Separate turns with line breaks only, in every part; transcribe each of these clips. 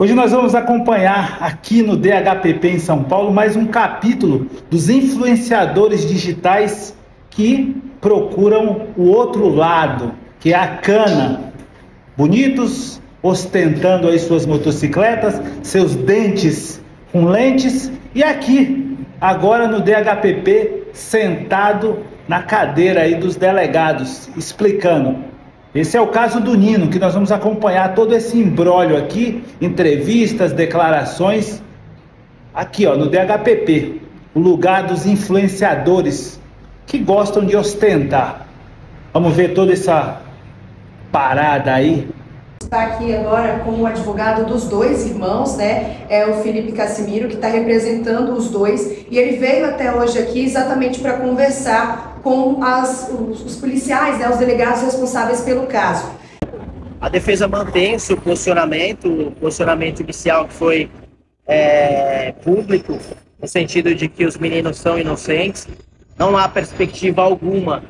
Hoje nós vamos acompanhar aqui no DHPP em São Paulo mais um capítulo dos influenciadores digitais que procuram o outro lado, que é a cana. Bonitos, ostentando aí suas motocicletas, seus dentes com lentes e aqui, agora no DHPP, sentado na cadeira aí dos delegados, explicando esse é o caso do Nino, que nós vamos acompanhar todo esse embrólio aqui, entrevistas, declarações, aqui ó, no DHPP, o lugar dos influenciadores que gostam de ostentar. Vamos ver toda essa parada aí.
Está aqui agora com o advogado dos dois irmãos, né? É o Felipe Cassimiro, que está representando os dois. E ele veio até hoje aqui exatamente para conversar com as, os, os policiais, né, os delegados responsáveis pelo caso.
A defesa mantém seu posicionamento, o posicionamento inicial que foi é, público, no sentido de que os meninos são inocentes. Não há perspectiva alguma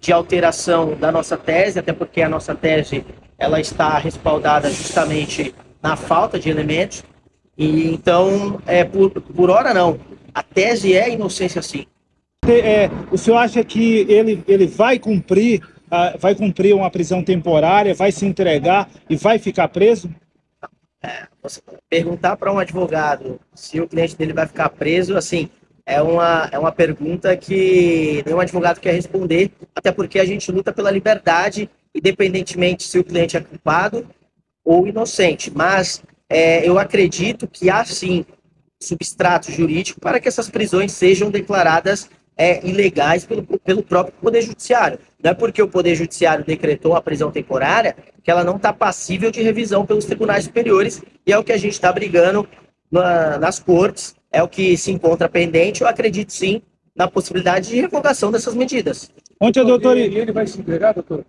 de alteração da nossa tese, até porque a nossa tese ela está respaldada justamente na falta de elementos. E então, é, por, por hora não. A tese é inocência sim
é, o senhor acha que ele, ele vai cumprir, uh, vai cumprir uma prisão temporária, vai se entregar e vai ficar preso?
É, perguntar para um advogado se o cliente dele vai ficar preso, assim, é uma, é uma pergunta que nenhum advogado quer responder, até porque a gente luta pela liberdade, independentemente se o cliente é culpado ou inocente. Mas é, eu acredito que há sim substrato jurídico para que essas prisões sejam declaradas é, ilegais pelo, pelo próprio Poder Judiciário. Não é porque o Poder Judiciário decretou a prisão temporária que ela não está passível de revisão pelos tribunais superiores, e é o que a gente está brigando na, nas cortes, é o que se encontra pendente. Eu acredito sim na possibilidade de revogação dessas medidas.
Onde a doutora... E ele vai se entregar, doutor?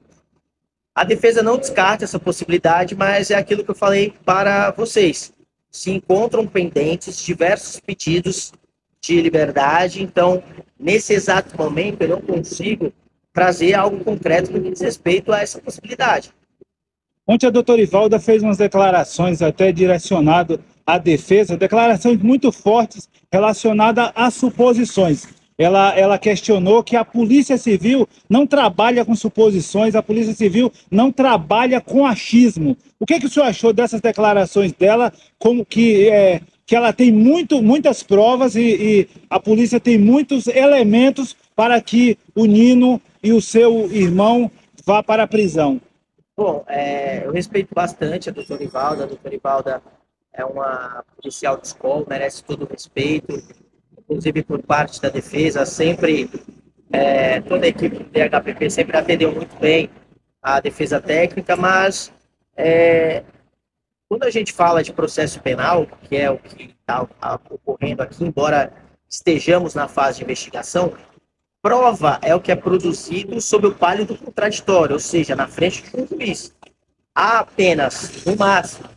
A defesa não descarta essa possibilidade, mas é aquilo que eu falei para vocês. Se encontram pendentes diversos pedidos de liberdade, então nesse exato momento, eu não consigo trazer algo concreto que diz respeito a essa possibilidade.
Ontem a doutora Ivalda fez umas declarações até direcionado à defesa, declarações muito fortes relacionadas a suposições. Ela, ela questionou que a Polícia Civil não trabalha com suposições, a Polícia Civil não trabalha com achismo. O que, que o senhor achou dessas declarações dela, como que é, que ela tem muito, muitas provas e, e, a polícia tem muitos elementos para que o Nino e o seu irmão vá para a prisão.
Bom, é, eu respeito bastante a doutora Ivalda. A doutora Ivalda é uma policial de escola, merece todo o respeito, inclusive por parte da defesa. Sempre, é, toda a equipe do DHPP sempre atendeu muito bem a defesa técnica, mas é, quando a gente fala de processo penal, que é o que está ocorrendo aqui, embora estejamos na fase de investigação, prova é o que é produzido sob o palio do contraditório, ou seja, na frente de um juiz. Há apenas, no máximo,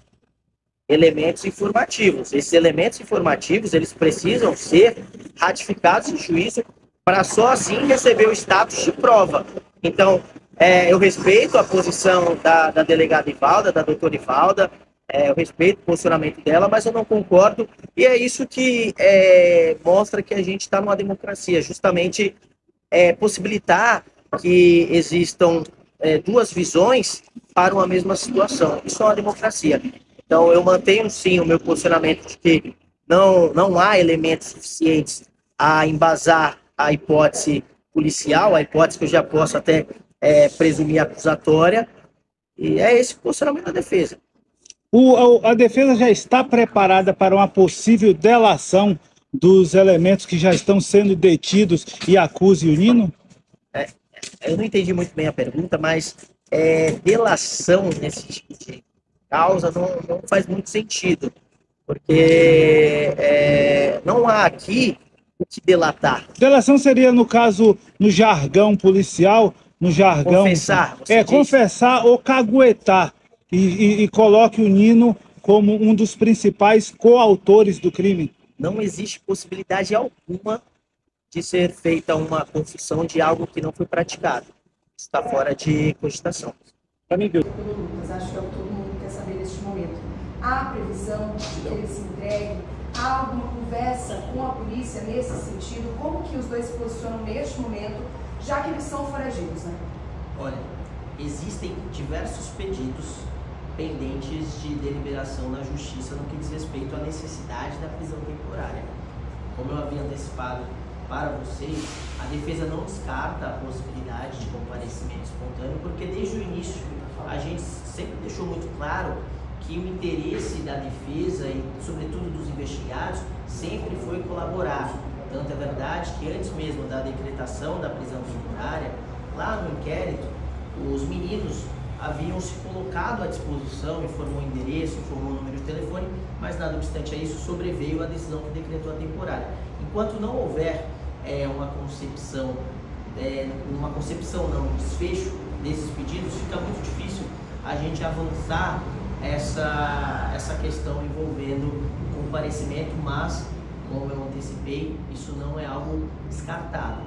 elementos informativos. Esses elementos informativos, eles precisam ser ratificados em juízo para só assim receber o status de prova. Então, é, eu respeito a posição da, da delegada Ivalda, da doutora Ivalda, é, eu respeito o posicionamento dela, mas eu não concordo. E é isso que é, mostra que a gente está numa democracia, justamente é, possibilitar que existam é, duas visões para uma mesma situação. Isso é uma democracia. Então, eu mantenho sim o meu posicionamento de que não, não há elementos suficientes a embasar a hipótese policial, a hipótese que eu já posso até é, presumir acusatória. E é esse o posicionamento da defesa.
O, a, a defesa já está preparada para uma possível delação dos elementos que já estão sendo detidos e acuse o Nino?
É, eu não entendi muito bem a pergunta, mas é, delação nesse tipo de causa não, não faz muito sentido, porque é, não há aqui o que delatar.
Delação seria, no caso, no jargão policial, no jargão...
Confessar.
É, diz? confessar ou caguetar e, e, e coloque o Nino como um dos principais coautores do crime?
Não existe possibilidade alguma de ser feita uma confissão de algo que não foi praticado. Está fora de cogitação.
Para mim, Lucas, acho que é o que todo mundo quer saber neste momento. Há previsão de que ele se entregue? Há alguma conversa com a polícia nesse sentido? Como que os dois se posicionam neste momento, já que eles são foragidos, né?
Olha, existem diversos pedidos pendentes de deliberação na justiça no que diz respeito à necessidade da prisão temporária. Como eu havia antecipado para vocês, a defesa não descarta a possibilidade de comparecimento espontâneo, porque desde o início a gente sempre deixou muito claro que o interesse da defesa e, sobretudo, dos investigados sempre foi colaborar. Tanto é verdade que antes mesmo da decretação da prisão temporária, lá no inquérito, os meninos haviam se colocado à disposição, informou o endereço, informou o número de telefone, mas nada obstante a isso sobreveio a decisão que decretou a temporária. Enquanto não houver é, uma concepção, é, uma concepção não, um desfecho desses pedidos, fica muito difícil a gente avançar essa, essa questão envolvendo o comparecimento, mas, como eu antecipei, isso não é algo descartado.